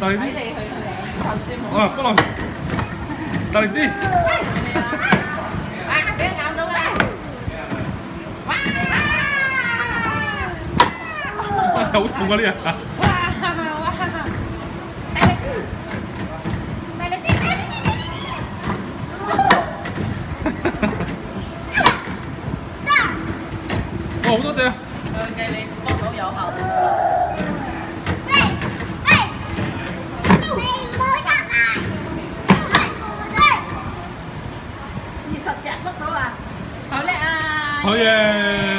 大力啲。睇你去领就先冇。啊，不能大力啲。哇！俾人咬到㗎啦！哇！好痛啊呢日！哇！哇！大力啲！大力啲！大力哇，好多只啊！佢计你帮到有效。 chạm mất đó à? Có lẽ à... oh yeah